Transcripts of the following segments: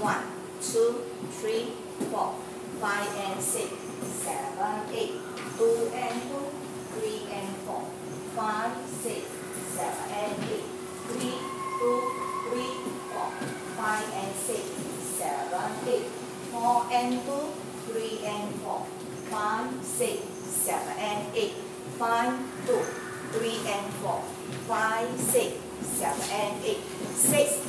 1, 2, 3, 4, 5 and 6, 7, 8, 2 and 2, 3 and 4, 5, 6, 7 and 8, 3, 2, 3, 4, 5 and 6, 7, 8, 4 and 2, 3 and 4, 5, 6, 7 and 8, 5, 2, 3 and 4, 5, 6, 7 and 8, 6,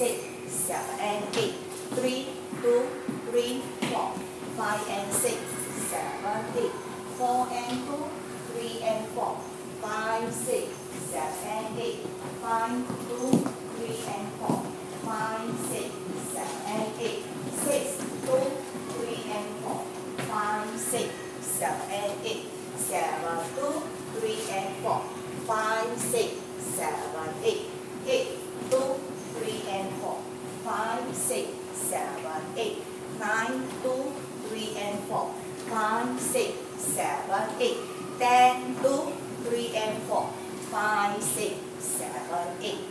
six, seven and eight. Three, two, three, four, five and six, seven, eight. Four and two, three and four, five, six, seven and eight. Five, two, three and four, five, six, seven and eight. Six, two, three and four, five, six, seven and eight. Seven, two, three and four, five, six, seven, eight. Eight, two, 5, 6, 7, 8, 9, 2, 3 and 4, 1, 6, 7, 8, 10, 2, 3 and 4, 5, 6, 7, 8,